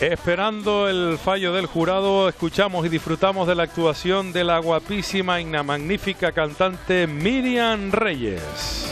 Esperando el fallo del jurado, escuchamos y disfrutamos de la actuación de la guapísima y magnífica cantante Miriam Reyes.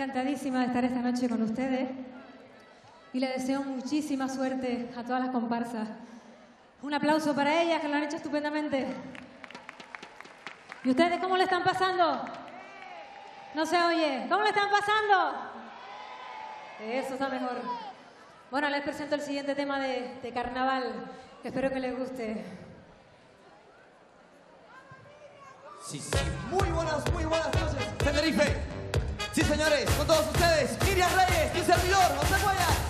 Encantadísima de estar esta noche con ustedes y le deseo muchísima suerte a todas las comparsas. Un aplauso para ellas que lo han hecho estupendamente. ¿Y ustedes cómo le están pasando? No se oye. ¿Cómo le están pasando? Eso está mejor. Bueno, les presento el siguiente tema de, de carnaval. Espero que les guste. Sí, sí. Muy buenas, muy buenas noches, Tenerife. Sí, señores, con todos ustedes, Miriam Reyes, mi servidor, José Guaya.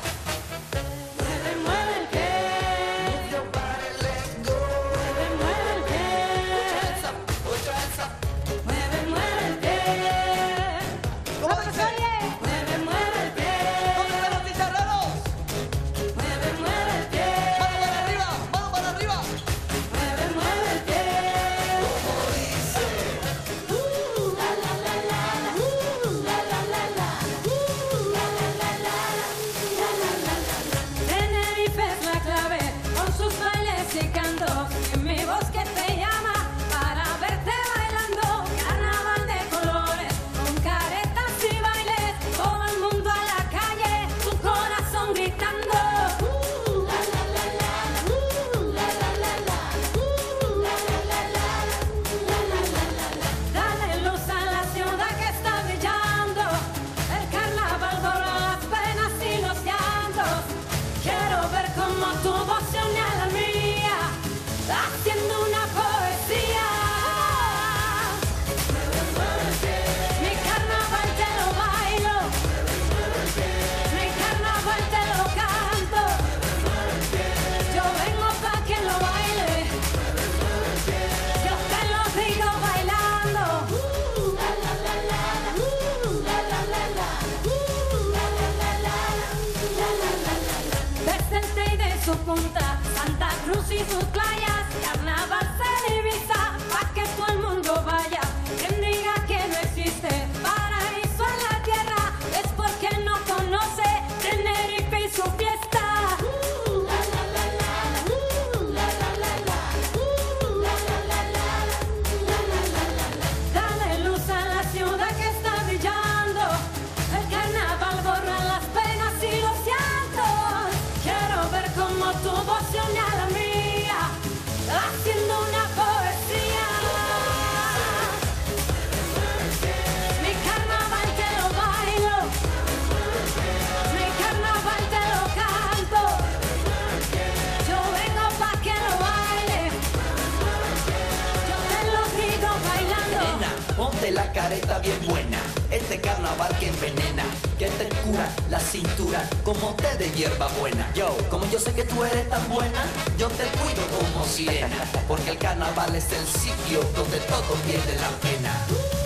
Yo te cuido como sirena. Porque el carnaval es el sitio donde todo pierde la pena.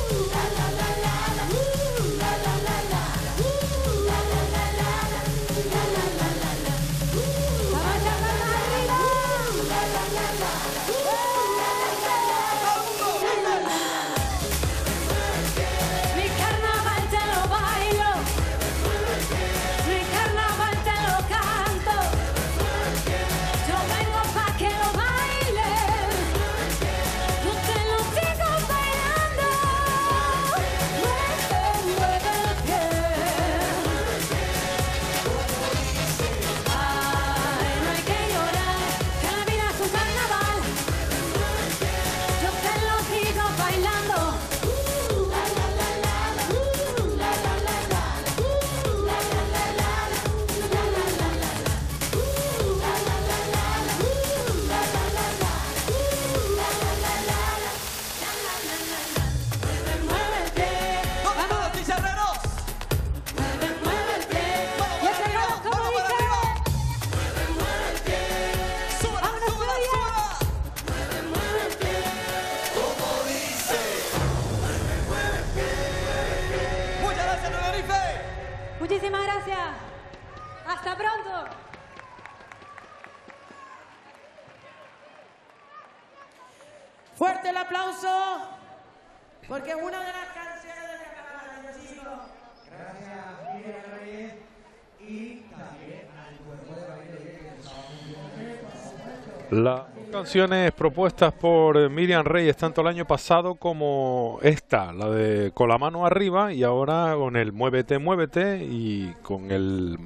Canciones propuestas por Miriam Reyes tanto el año pasado como esta, la de Con la mano arriba y ahora con el Muévete, Muévete y con el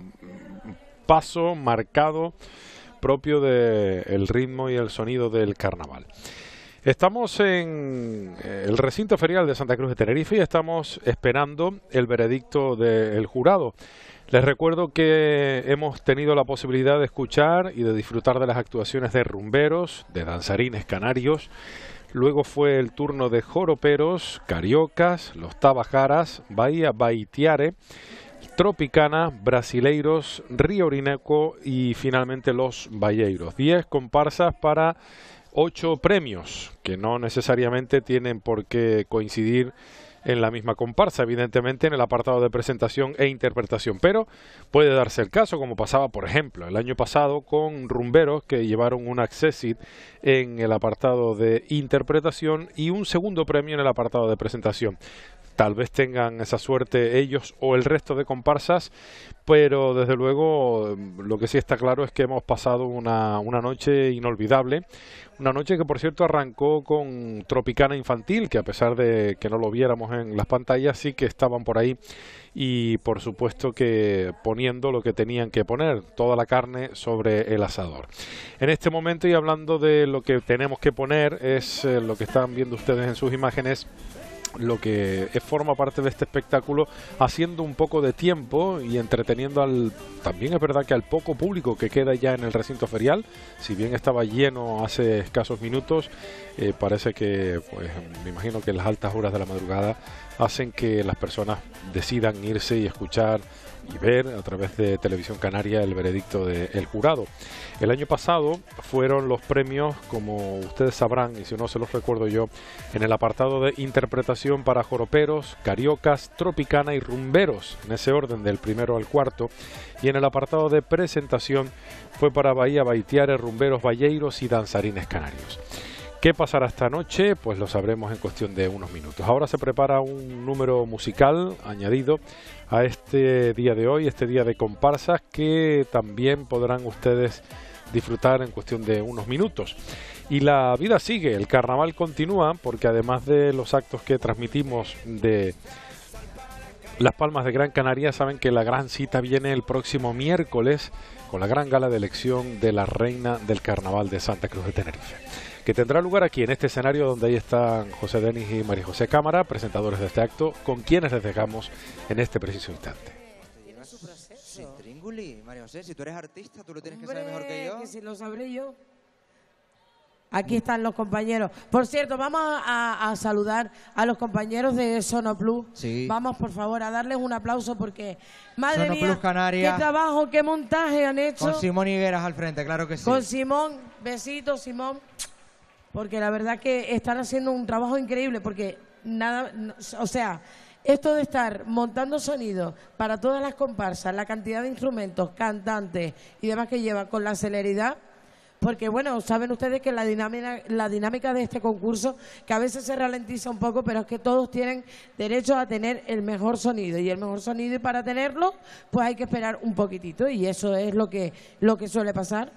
paso marcado propio del ritmo y el sonido del carnaval. Estamos en eh, el recinto ferial de Santa Cruz de Tenerife y estamos esperando el veredicto del jurado. Les recuerdo que hemos tenido la posibilidad de escuchar y de disfrutar de las actuaciones de rumberos, de danzarines canarios. Luego fue el turno de joroperos, cariocas, los tabajaras, Bahía Baitiare, Tropicana, Brasileiros, Río Orinoco y finalmente los Valleiros. Diez comparsas para ocho premios, que no necesariamente tienen por qué coincidir en la misma comparsa, evidentemente en el apartado de presentación e interpretación, pero puede darse el caso, como pasaba, por ejemplo, el año pasado con rumberos que llevaron un accessit en el apartado de interpretación y un segundo premio en el apartado de presentación tal vez tengan esa suerte ellos o el resto de comparsas, pero desde luego lo que sí está claro es que hemos pasado una, una noche inolvidable, una noche que por cierto arrancó con Tropicana Infantil, que a pesar de que no lo viéramos en las pantallas, sí que estaban por ahí y por supuesto que poniendo lo que tenían que poner, toda la carne sobre el asador. En este momento y hablando de lo que tenemos que poner, es eh, lo que están viendo ustedes en sus imágenes, lo que forma parte de este espectáculo haciendo un poco de tiempo y entreteniendo al también es verdad que al poco público que queda ya en el recinto ferial. Si bien estaba lleno hace escasos minutos eh, parece que pues me imagino que las altas horas de la madrugada hacen que las personas decidan irse y escuchar y ver a través de Televisión Canaria el veredicto del jurado. El año pasado fueron los premios, como ustedes sabrán, y si no se los recuerdo yo, en el apartado de interpretación para joroperos, cariocas, tropicana y rumberos, en ese orden del primero al cuarto, y en el apartado de presentación fue para Bahía Baitiares, rumberos, valleiros y danzarines canarios. ¿Qué pasará esta noche? Pues lo sabremos en cuestión de unos minutos. Ahora se prepara un número musical añadido a este día de hoy, este día de comparsas, que también podrán ustedes disfrutar en cuestión de unos minutos. Y la vida sigue, el carnaval continúa, porque además de los actos que transmitimos de Las Palmas de Gran Canaria, saben que la gran cita viene el próximo miércoles con la gran gala de elección de la reina del carnaval de Santa Cruz de Tenerife que tendrá lugar aquí en este escenario donde ahí están José Denis y María José Cámara, presentadores de este acto, con quienes les dejamos en este preciso instante. Sí, Trínguli, María José, si tú eres artista, tú lo tienes que saber mejor que yo. que si lo sabré yo. Aquí están los compañeros. Por cierto, vamos a, a saludar a los compañeros de Sonoplus. Sí. Vamos, por favor, a darles un aplauso porque, madre Sonoplus mía, Canarias. qué trabajo, qué montaje han hecho. Con Simón Higueras al frente, claro que sí. Con Simón, besitos, Simón. Porque la verdad que están haciendo un trabajo increíble, porque nada, o sea, esto de estar montando sonido para todas las comparsas, la cantidad de instrumentos, cantantes y demás que lleva con la celeridad, porque bueno, saben ustedes que la dinámica, la dinámica de este concurso, que a veces se ralentiza un poco, pero es que todos tienen derecho a tener el mejor sonido. Y el mejor sonido, y para tenerlo, pues hay que esperar un poquitito. Y eso es lo que, lo que suele pasar.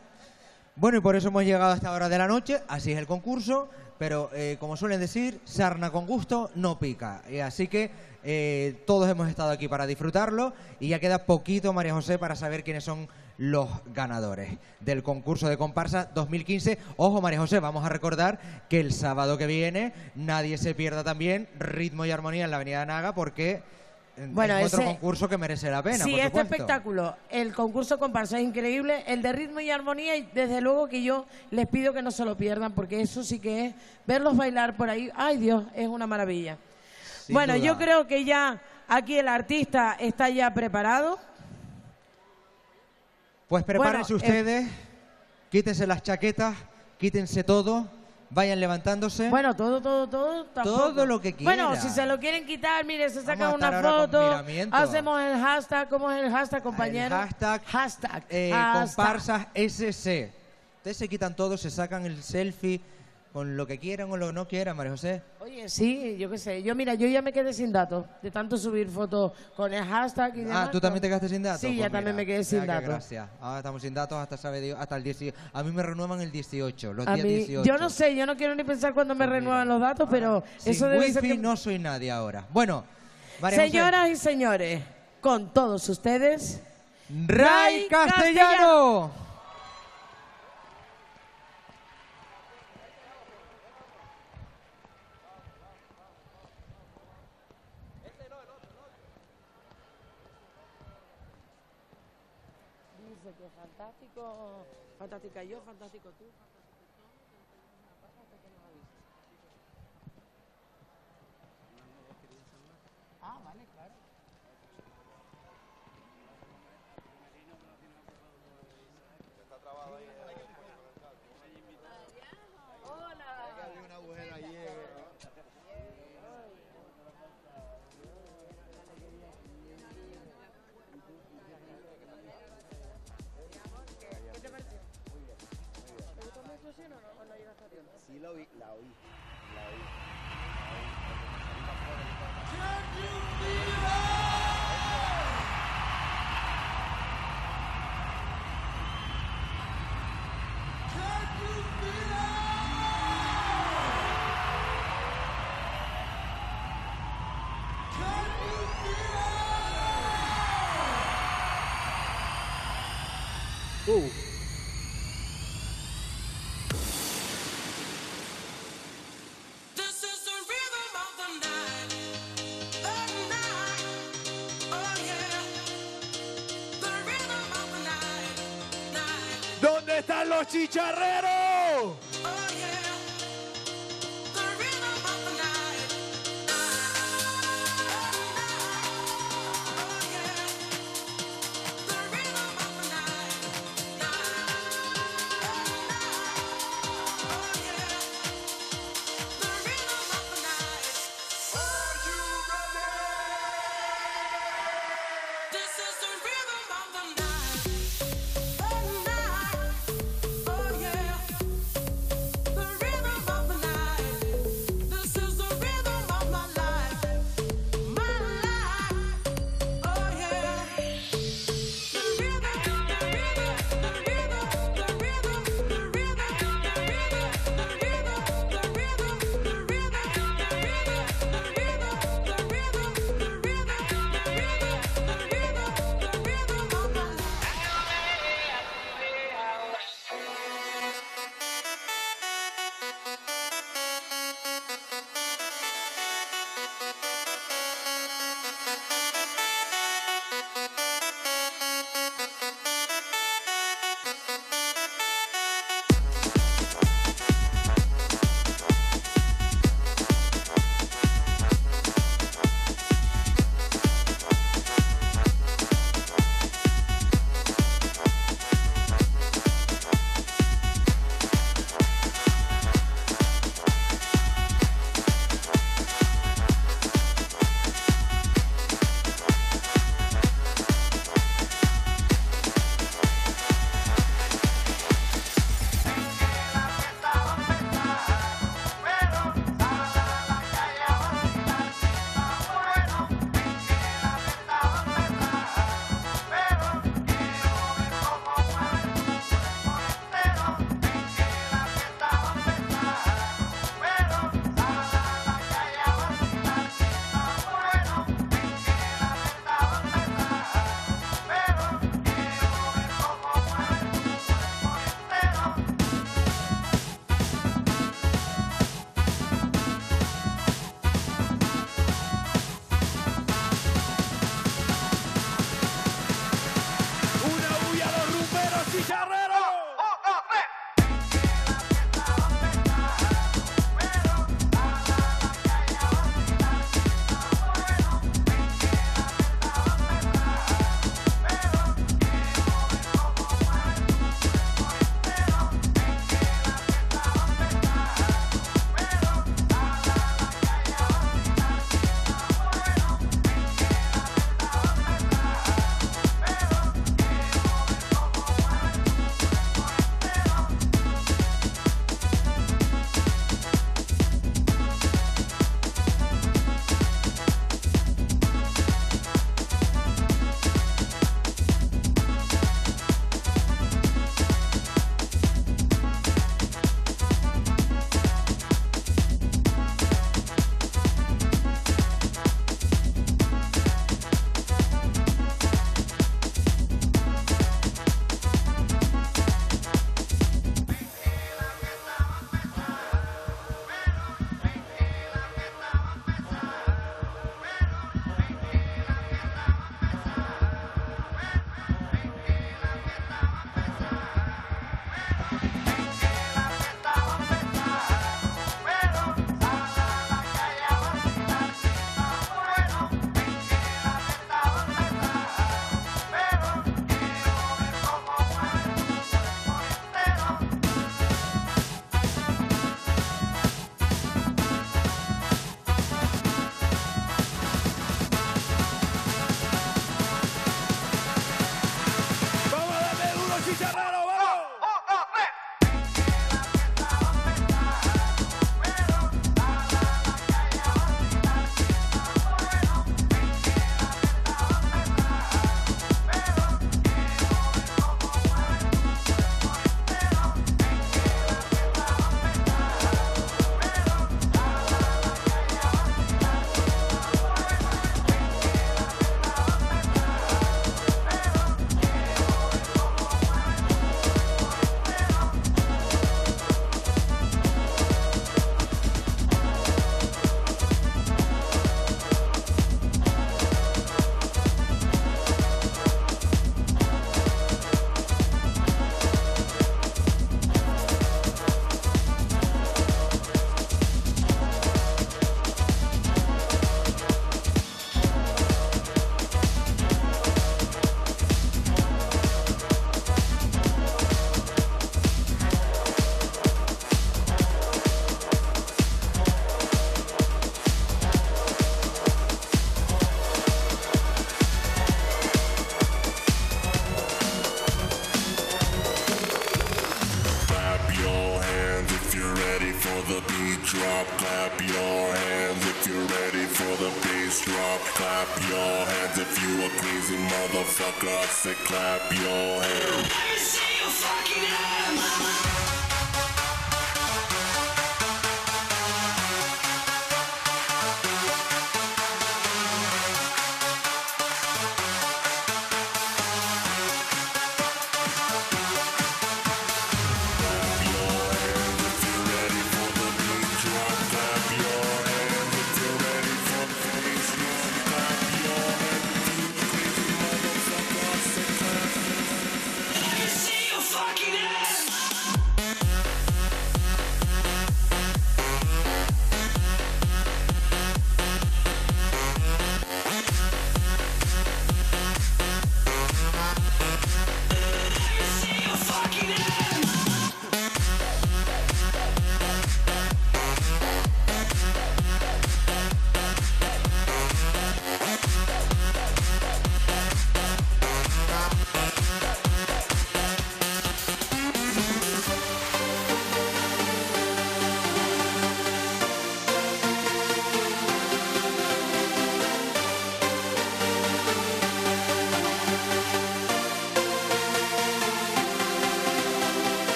Bueno, y por eso hemos llegado a esta hora de la noche, así es el concurso, pero eh, como suelen decir, sarna con gusto no pica. Y así que eh, todos hemos estado aquí para disfrutarlo y ya queda poquito, María José, para saber quiénes son los ganadores del concurso de comparsa 2015. Ojo, María José, vamos a recordar que el sábado que viene nadie se pierda también ritmo y armonía en la Avenida Naga porque eh, Bueno, es otro ese- concurso que merece la pena. Sí, por este espectáculo, el concurso comparsa es increíble, el de ritmo y armonía, y desde luego que yo les pido que no se lo pierdan, porque eso sí que es verlos bailar por ahí, ay Dios, es una maravilla. Sin bueno, duda. yo creo que ya aquí el artista está ya preparado. Pues prepárense Bueno, eh, ustedes, quítense las chaquetas, quítense todo, vayan levantándose. Bueno, todo, todo, todo. tampoco. Todo lo que Bueno, quiera. si se lo quieren quitar, mire, se sacan una foto, hacemos el hashtag, ¿cómo es el hashtag, compañero? El hashtag, Hashtag. eh, hashtag. comparsas SC. Ustedes se quitan todo, se sacan el selfie con lo que quieran o lo que no quieran, María José. Oye, sí, yo qué sé. Yo, mira, yo ya me quedé sin datos de tanto subir fotos con el hashtag y demás. Ah, ¿tú también te quedaste sin datos? Sí, Pues ya mira, también me quedé sin datos. Gracias. Ahora estamos sin datos hasta, sabe Dios, hasta el 18. A mí me renuevan el 18, los A días mí, 18. yo no sé, yo no quiero ni pensar cuándo me Pues renuevan mira, los datos, pero Sin eso debe ser wifi que... no soy nadie ahora. Bueno, María José. Señoras y señores, con todos ustedes, Ray Castellano. Dice fantástica yo, fantástico tú. 你漏一漏一 están los chicharreros?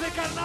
De carnaval,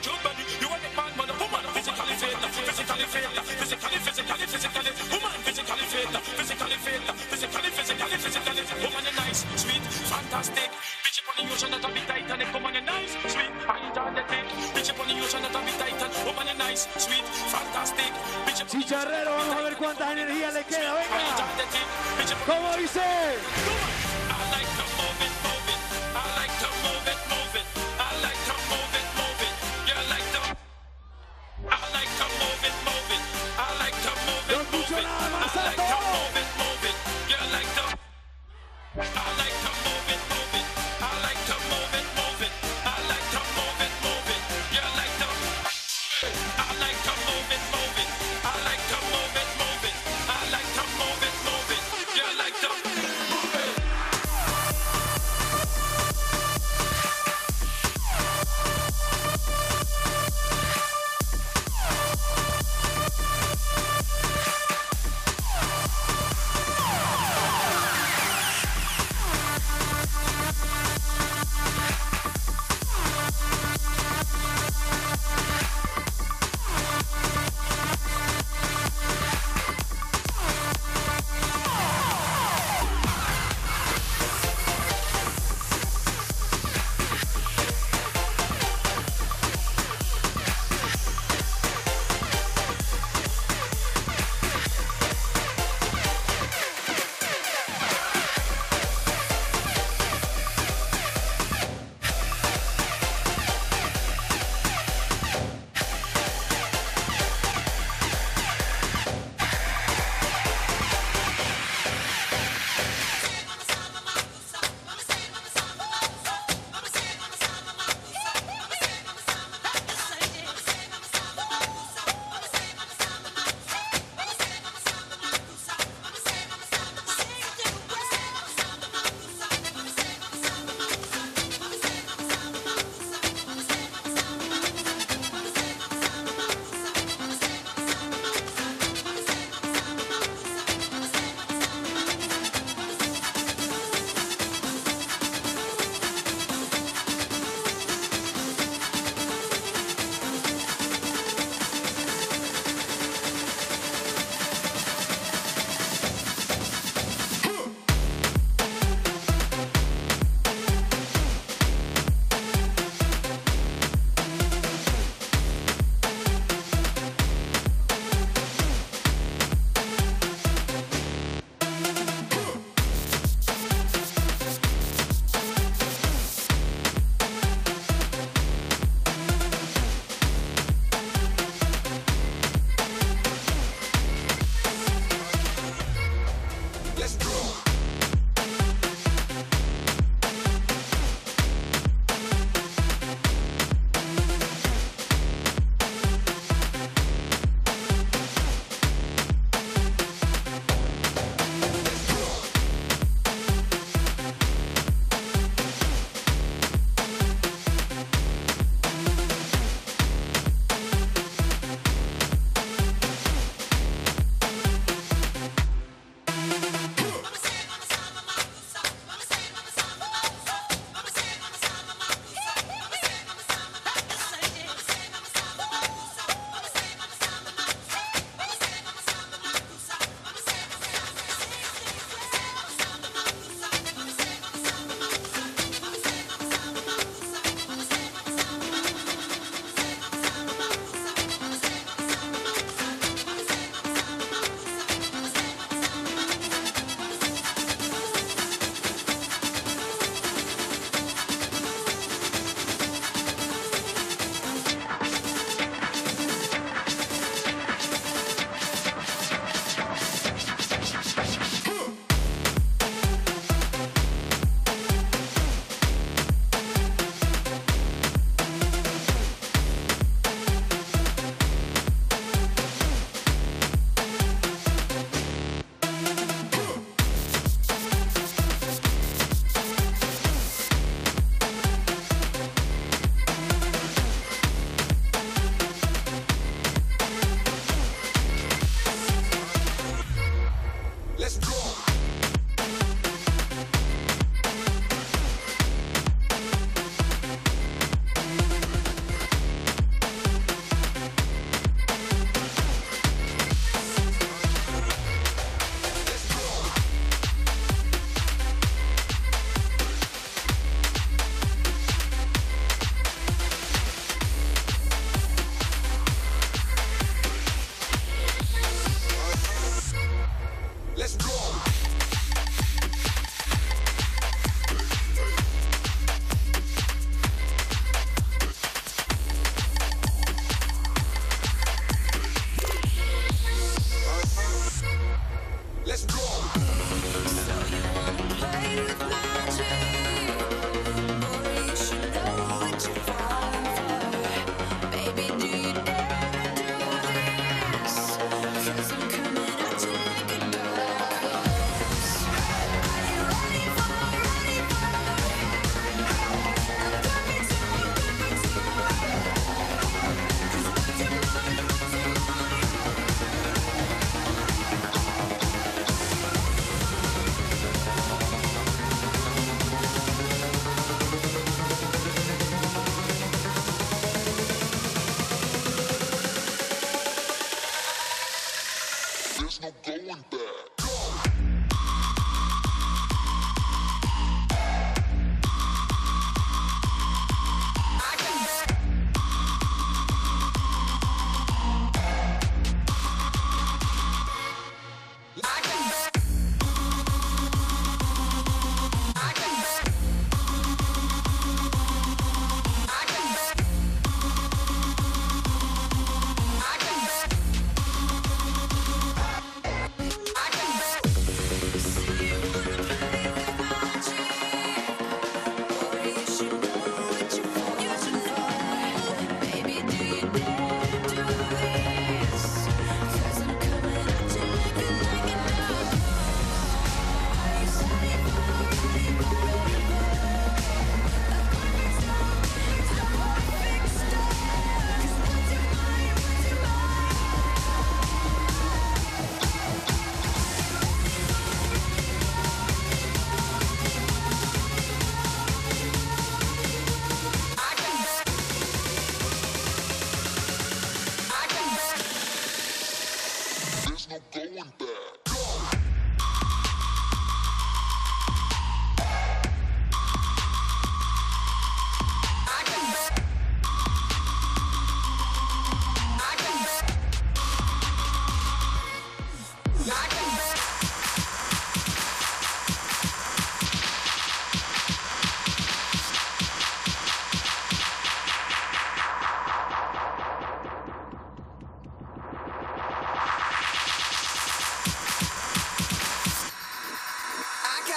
Chupa.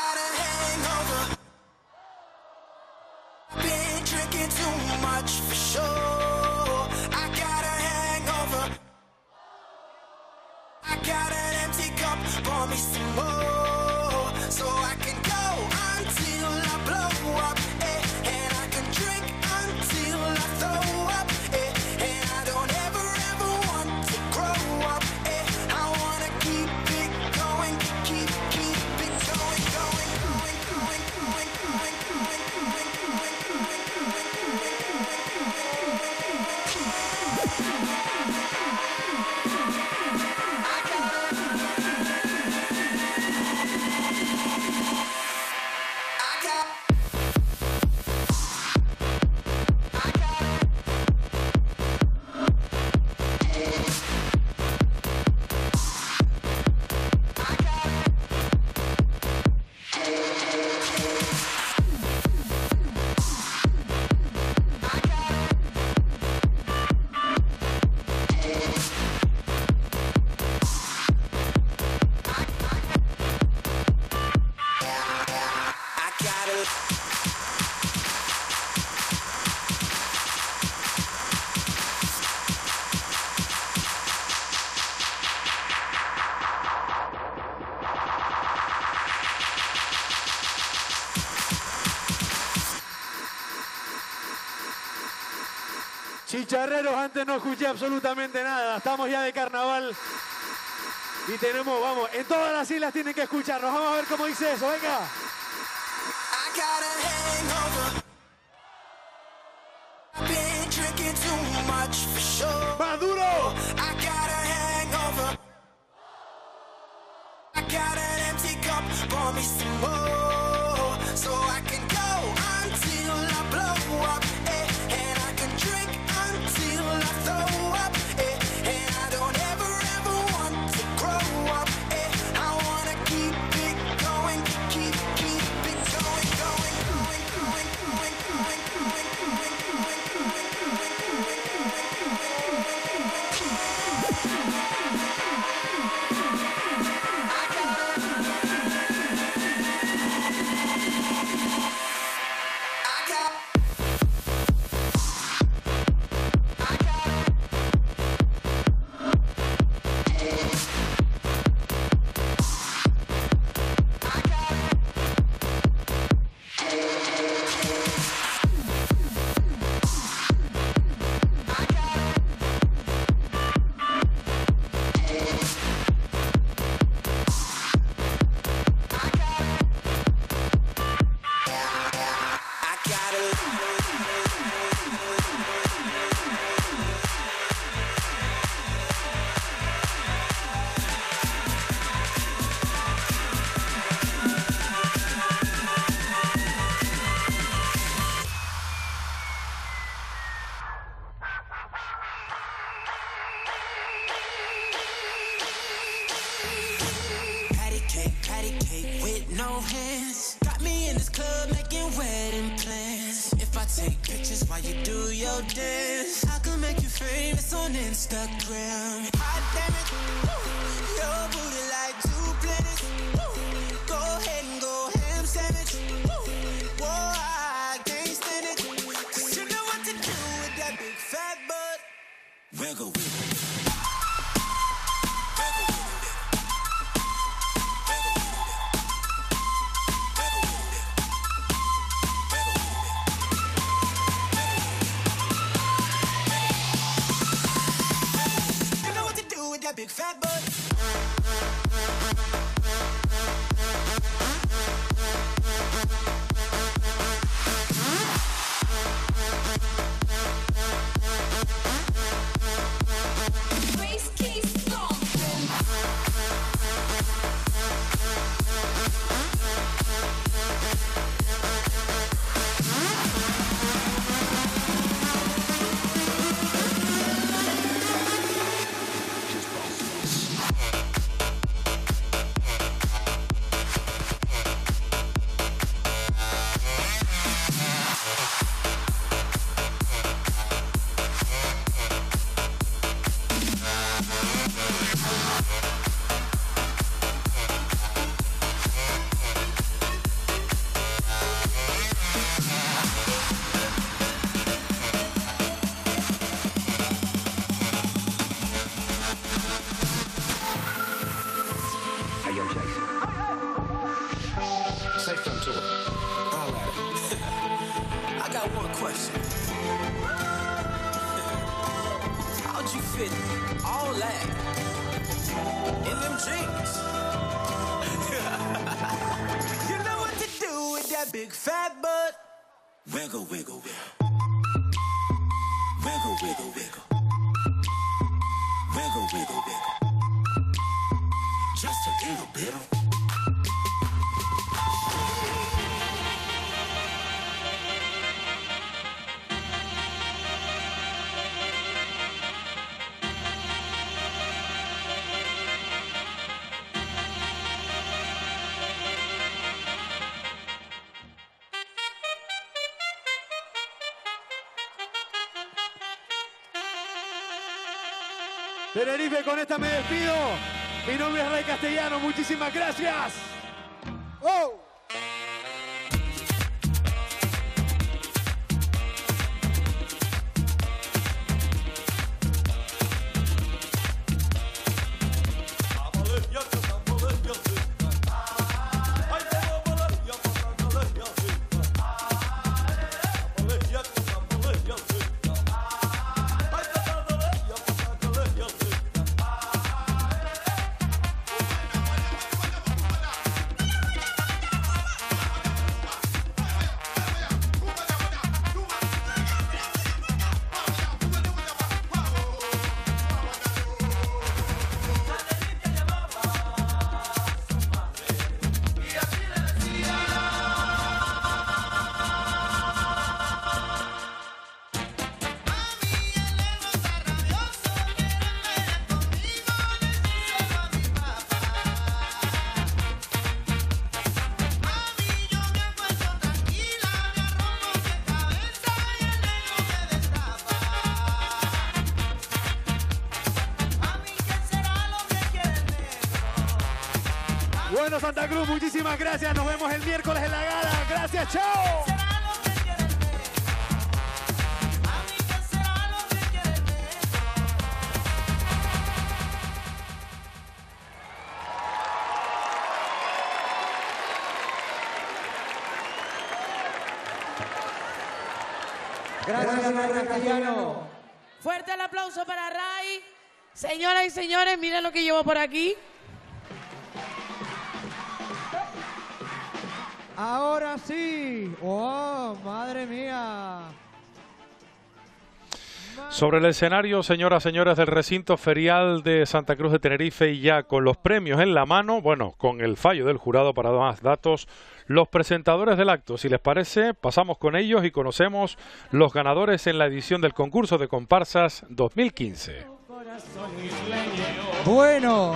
got a hangover. Been drinking too much for sure. Charreros, antes no escuché absolutamente nada. Estamos ya de carnaval. Y tenemos, vamos, en todas las islas tienen que escucharnos. Vamos a ver cómo dice eso, venga. big fat butt. Tenerife, con esta me despido. Mi nombre es Ray Castellano, muchísimas gracias. ¡Oh! Muchísimas gracias. Nos vemos el miércoles en la gala. Gracias, chao. Gracias, Ray Castellano. Fuerte el aplauso para Ray. Señoras y señores, miren lo que llevo por aquí. Ahora sí. ¡Oh, madre mía! Sobre el escenario, señoras, señores del recinto ferial de Santa Cruz de Tenerife y ya con los premios en la mano, bueno, con el fallo del jurado para más datos, los presentadores del acto. Si les parece, pasamos con ellos y conocemos los ganadores en la edición del concurso de comparsas 2015. Bueno,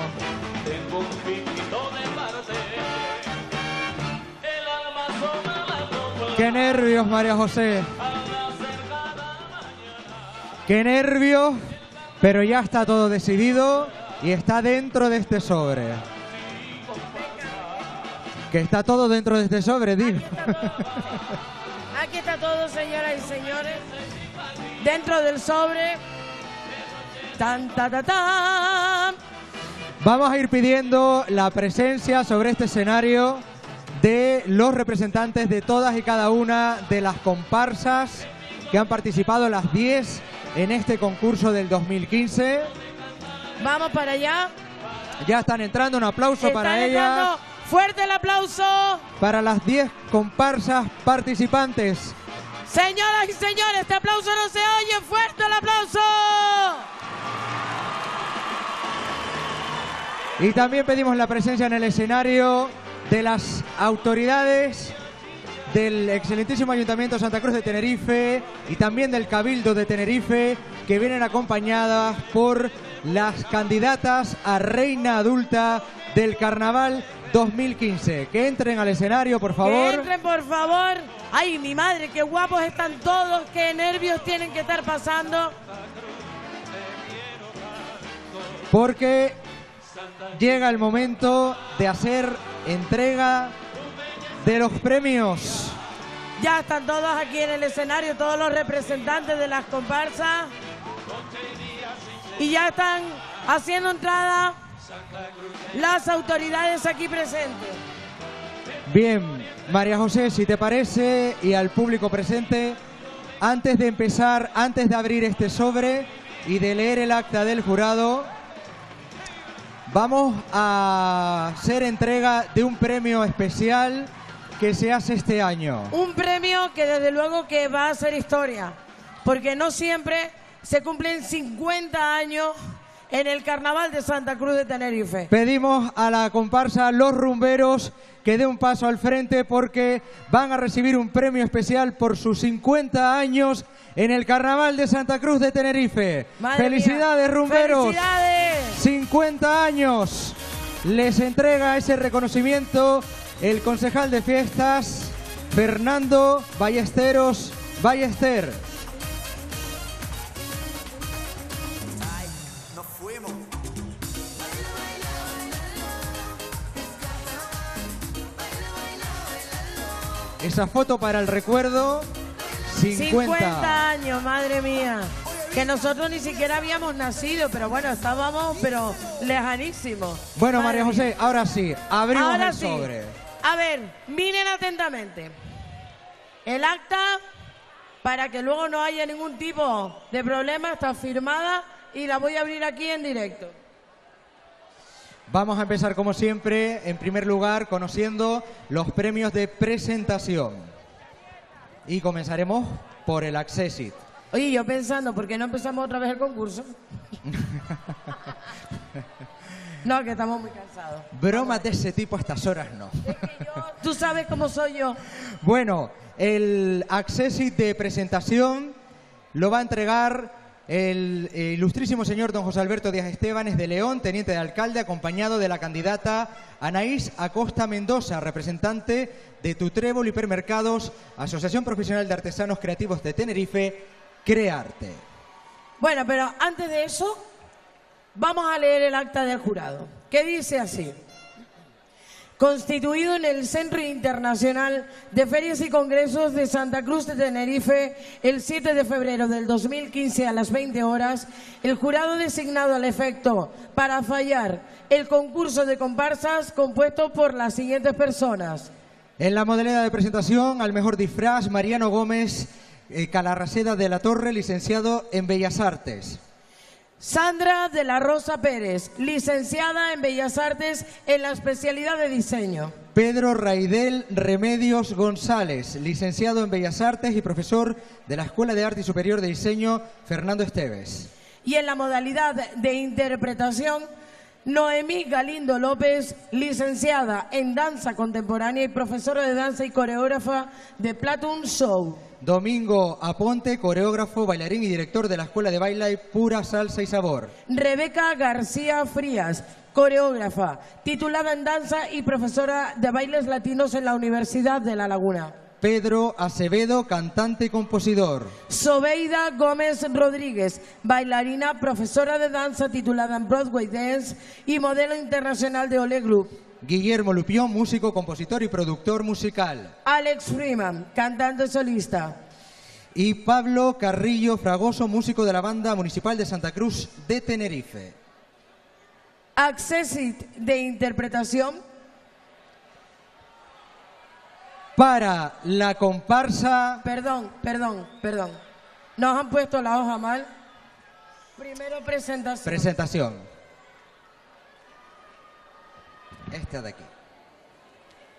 qué nervios, María José. Qué nervios, pero ya está todo decidido y está dentro de este sobre. Que está todo dentro de este sobre, Dil. Aquí está todo, señoras y señores. Dentro del sobre. Tan, ta, ta, tan. Vamos a ir pidiendo la presencia sobre este escenario de los representantes de todas y cada una de las comparsas que han participado, las 10 en este concurso del 2015. Vamos para allá. Ya están entrando, un aplauso para Están ellas, entrando. Fuerte el aplauso. para las 10 comparsas participantes. Señoras y señores, este aplauso no se oye. Fuerte el aplauso. Y también pedimos la presencia en el escenario de las autoridades del excelentísimo Ayuntamiento de Santa Cruz de Tenerife y también del Cabildo de Tenerife, que vienen acompañadas por las candidatas a Reina Adulta del Carnaval 2015. Que entren al escenario, por Que favor. entren, por favor. Ay, mi madre, qué guapos están todos. Qué nervios tienen que estar pasando. porque llega el momento de hacer entrega de los premios. Ya están todos aquí en el escenario, todos los representantes de las comparsas. Y ya están haciendo entrada las autoridades aquí presentes. Bien, María José, si te parece, y al público presente, antes de empezar, antes de abrir este sobre y de leer el acta del jurado, vamos a hacer entrega de un premio especial que se hace este año. Un premio que desde luego que va a hacer historia, porque no siempre se cumplen 50 años en el Carnaval de Santa Cruz de Tenerife. Pedimos a la comparsa Los Rumberos que dé un paso al frente porque van a recibir un premio especial por sus 50 años en el Carnaval de Santa Cruz de Tenerife. Madre ¡Felicidades, mía. rumberos! ¡Felicidades! 50 años. Les entrega ese reconocimiento el concejal de fiestas, Fernando Ballesteros Ballester. Esa foto para el recuerdo. 50. 50 años, madre mía. Que nosotros ni siquiera habíamos nacido, pero bueno, estábamos, pero lejanísimos. Bueno, Madre María José, mía. ahora sí, abrimos Ahora el sí. sobre. A ver, miren atentamente. El acta, para que luego no haya ningún tipo de problema, está firmada y la voy a abrir aquí en directo. Vamos a empezar como siempre, en primer lugar, conociendo los premios de presentación. Y comenzaremos por el Accessit. Oye, yo pensando, ¿por qué no empezamos otra vez el concurso? no, que estamos muy cansados. Bromas de ese tipo a estas horas no. Tú sabes cómo soy yo. Bueno, el Accessit de presentación lo va a entregar el eh, ilustrísimo señor don José Alberto Díaz Estebanes de León, teniente de alcalde, acompañado de la candidata Anaís Acosta Mendoza, representante de Tutrébol Hipermercados, Asociación Profesional de Artesanos Creativos de Tenerife, Crearte. Bueno, pero antes de eso, vamos a leer el acta del jurado, que dice así. Constituido en el Centro Internacional de Ferias y Congresos de Santa Cruz de Tenerife el 7 de febrero del 2015 a las 20 horas, el jurado designado al efecto para fallar el concurso de comparsas compuesto por las siguientes personas. En la modalidad de presentación, al mejor disfraz, Mariano Gómez eh, Calarraceda de la Torre, licenciado en Bellas Artes. Sandra de la Rosa Pérez, licenciada en Bellas Artes en la especialidad de diseño. Pedro Raidel Remedios González, licenciado en Bellas Artes y profesor de la Escuela de Arte Superior de Diseño Fernando Esteves. Y en la modalidad de interpretación, Noemí Galindo López, licenciada en danza contemporánea y profesora de danza y coreógrafa de Platum Show. Domingo Aponte, coreógrafo, bailarín y director de la Escuela de Baile Pura Salsa y Sabor. Rebeca García Frías, coreógrafa, titulada en danza y profesora de bailes latinos en la Universidad de La Laguna. Pedro Acevedo, cantante y compositor. Sobeida Gómez Rodríguez, bailarina, profesora de danza titulada en Broadway Dance y modelo internacional de Ole Group. Guillermo Lupión, músico, compositor y productor musical. Alex Freeman, cantante solista. Y Pablo Carrillo Fragoso, músico de la banda municipal de Santa Cruz de Tenerife. Accessit de interpretación Para la comparsa. Perdón, perdón, perdón. Nos han puesto la hoja mal. Primero presentación. Presentación. Esta de aquí.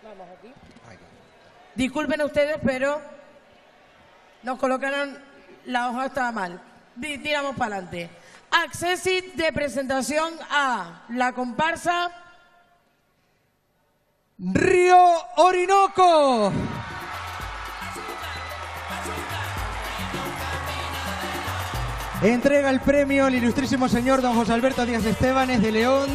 Vamos aquí. Disculpen ustedes, pero nos colocaron la hoja estaba mal. Tiramos para adelante. Accessit de presentación a la comparsa Río Orinoco. Entrega el premio el ilustrísimo señor don José Alberto Díaz Estebanes de León,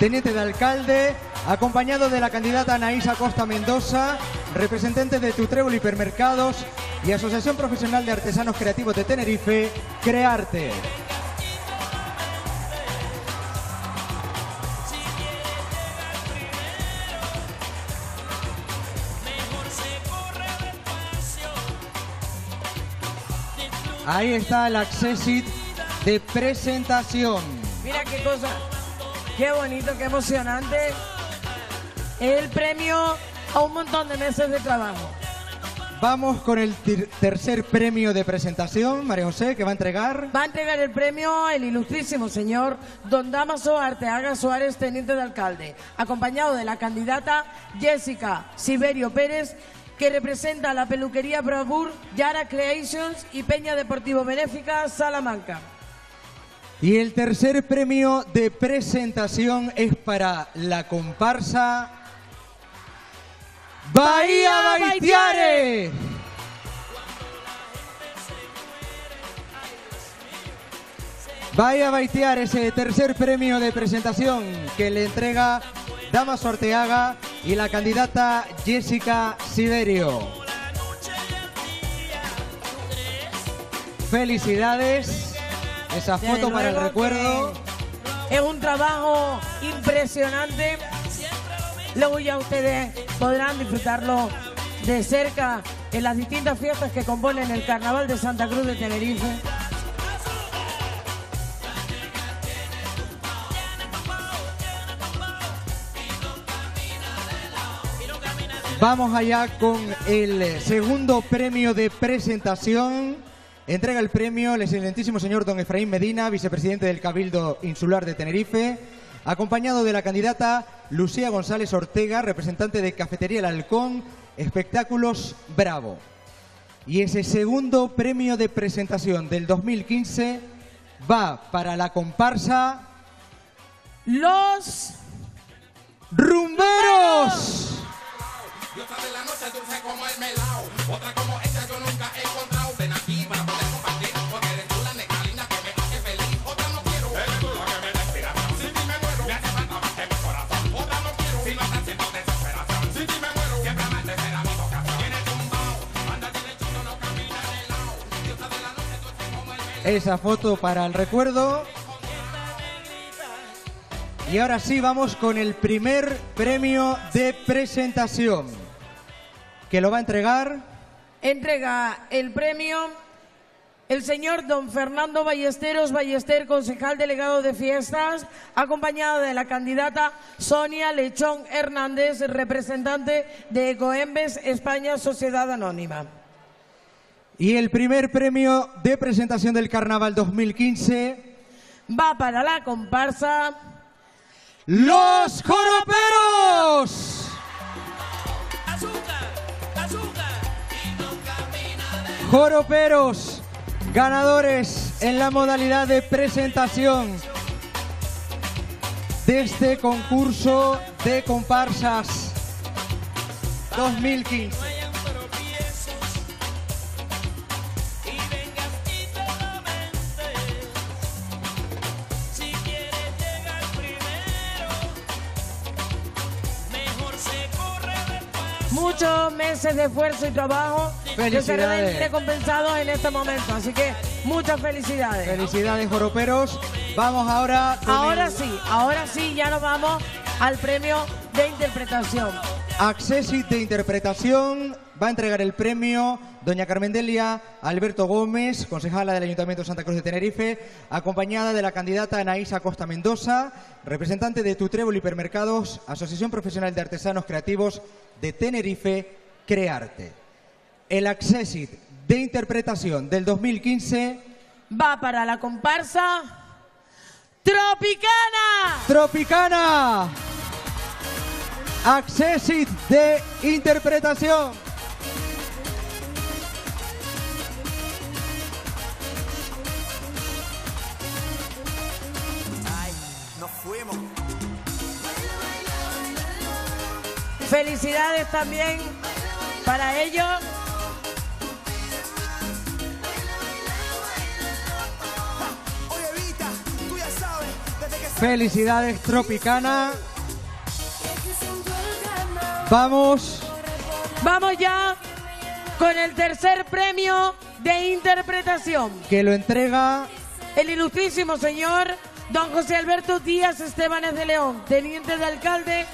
teniente de alcalde, acompañado de la candidata Anaísa Costa Mendoza, representantes de Tutrébol Hipermercados y Asociación Profesional de Artesanos Creativos de Tenerife, Crearte. Ahí está el accessit de presentación. Mira qué cosa, qué bonito, qué emocionante. El premio a un montón de meses de trabajo. Vamos con el ter- tercer premio de presentación, María José, que va a entregar. Va a entregar el premio el ilustrísimo señor Don Damaso Arteaga Suárez, teniente de alcalde, acompañado de la candidata Jessica Siberio Pérez, que representa a la peluquería Bravur, Yara Creations y Peña Deportivo Benéfica Salamanca. Y el tercer premio de presentación es para la comparsa Bahía Baitiare. Bahía Baitiare, ese tercer premio de presentación que le entrega Damaso Arteaga y la candidata Jessica Siderio. Felicidades. Esa foto para el recuerdo. Es un trabajo impresionante. Luego ya ustedes podrán disfrutarlo de cerca en las distintas fiestas que componen el Carnaval de Santa Cruz de Tenerife. Vamos allá con el segundo premio de presentación. Entrega el premio el excelentísimo señor don Efraín Medina, vicepresidente del Cabildo Insular de Tenerife, acompañado de la candidata Lucía González Ortega, representante de Cafetería El Halcón, Espectáculos Bravo. Y ese segundo premio de presentación del 2015 va para la comparsa Los Rumberos. Esa foto para el recuerdo. Y ahora sí vamos con el primer premio de presentación. Que lo va a entregar entrega el premio el señor don Fernando Ballesteros Ballester, concejal delegado de fiestas, acompañado de la candidata Sonia Lechón Hernández, representante de Ecoembes España Sociedad Anónima. Y el primer premio de presentación del Carnaval 2015. Va para la comparsa ¡Los Joroperos! Joroperos, ganadores en la modalidad de presentación de este concurso de comparsas 2015. Muchos meses de esfuerzo y trabajo que se Felicidades. ven recompensados en este momento. Así que muchas felicidades. Felicidades, Joroperos. Vamos ahora con Ahora el sí, ahora sí, ya nos vamos al premio de interpretación. Accessit de interpretación. Va a entregar el premio doña Carmen Delia Alberto Gómez, concejala del Ayuntamiento de Santa Cruz de Tenerife, acompañada de la candidata Anaísa Costa Mendoza, representante de Tutrébol Hipermercados, Asociación Profesional de Artesanos Creativos de Tenerife, Crearte. El Accessit de interpretación del 2015 Va para la comparsa Tropicana. Tropicana. Accessit de interpretación. Felicidades también para ellos. Felicidades, Tropicana. Vamos. Vamos ya con el tercer premio de interpretación. Que lo entrega El ilustrísimo señor don José Alberto Díaz Estebanes de León, teniente de alcalde,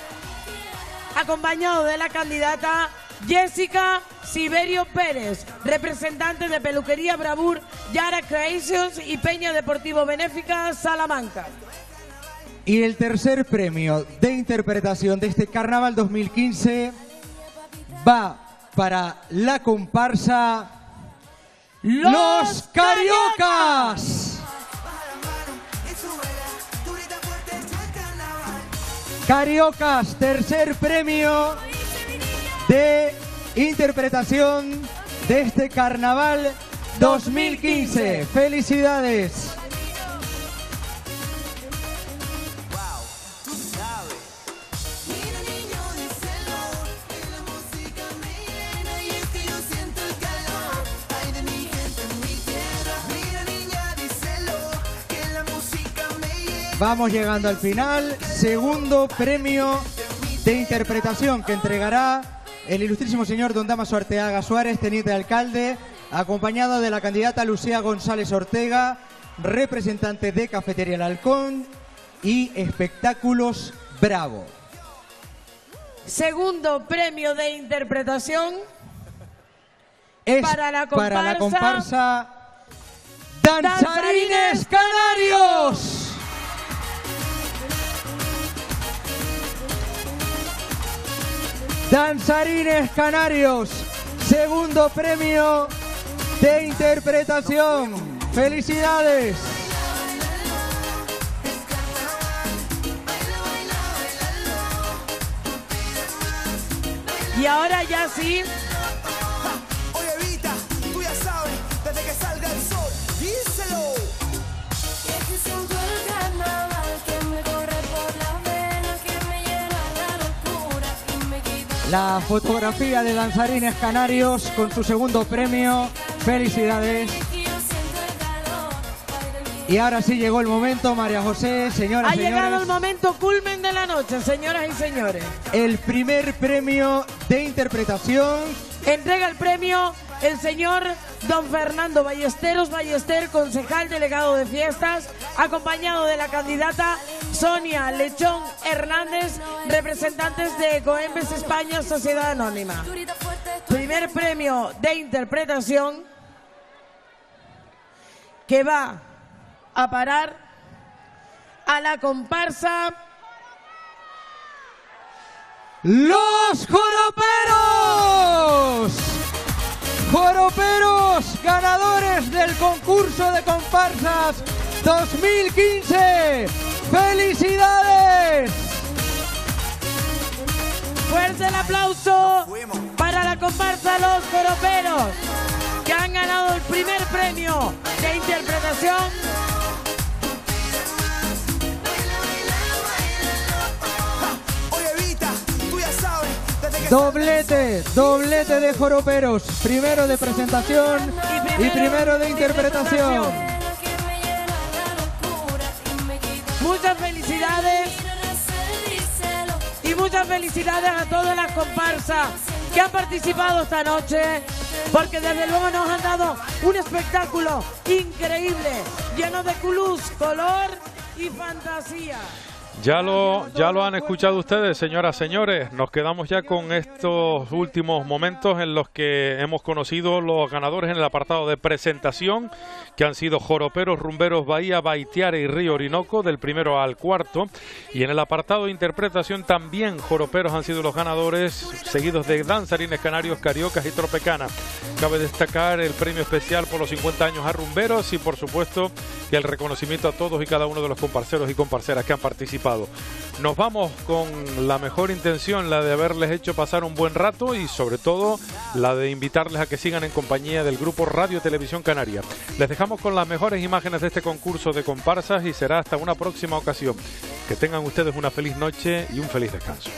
acompañado de la candidata Jessica Siberio Pérez, representante de Peluquería Bravur, Yara Creations y Peña Deportivo Benéfica Salamanca. y el tercer premio de interpretación de este Carnaval 2015 va para la comparsa Los Cariocas. Cariocas, tercer premio de interpretación de este carnaval 2015. Felicidades. Vamos llegando al final. Segundo premio de interpretación que entregará el ilustrísimo señor Don Damaso Arteaga Suárez, teniente alcalde, acompañado de la candidata Lucía González Ortega, representante de Cafetería El Halcón y Espectáculos Bravo. Segundo premio de interpretación Es para la para la comparsa, comparsa Danzarines Canarios. Danzarines Canarios, segundo premio de interpretación. Felicidades. Y ahora ya sí, Oye, Vita, tú ya sabes, desde que salga el sol, díselo. La fotografía de Danzarines Canarios con su segundo premio. Felicidades. Y ahora sí llegó el momento, María José, señoras ha y llegado señores. el momento culmen de la noche, señoras y señores. El primer premio de interpretación Entrega el premio el señor don Fernando Ballesteros Ballester, concejal delegado de fiestas, acompañado de la candidata Sonia Lechón Hernández, representantes de Coembes España Sociedad Anónima. Primer premio de interpretación que va a parar a la comparsa Los Joroperos. Del concurso de comparsas 2015. ¡Felicidades! Fuerte el aplauso para la comparsa Los Coroperos, que han ganado el primer premio de interpretación. Doblete, doblete de Joroperos. Primero de presentación y primero de interpretación. Muchas felicidades y muchas felicidades a todas las comparsas que han participado esta noche, porque desde luego nos han dado un espectáculo increíble, lleno de culuz, color y fantasía. Ya lo, ya lo han escuchado ustedes, señoras, señores. Nos quedamos ya con estos últimos momentos en los que hemos conocido los ganadores en el apartado de presentación, que han sido Joroperos, Rumberos, Bahía, Baitiare y Río Orinoco, del primero al cuarto. Y en el apartado de interpretación también Joroperos han sido los ganadores, seguidos de Danzarines Canarios, Cariocas y Tropecana. Cabe destacar el premio especial por los 50 años a Rumberos y, por supuesto, el reconocimiento a todos y cada uno de los comparceros y comparceras que han participado. Nos vamos con la mejor intención, la de haberles hecho pasar un buen rato y sobre todo la de invitarles a que sigan en compañía del grupo Radio Televisión Canaria. Les dejamos con las mejores imágenes de este concurso de comparsas y será hasta una próxima ocasión. Que tengan ustedes una feliz noche y un feliz descanso.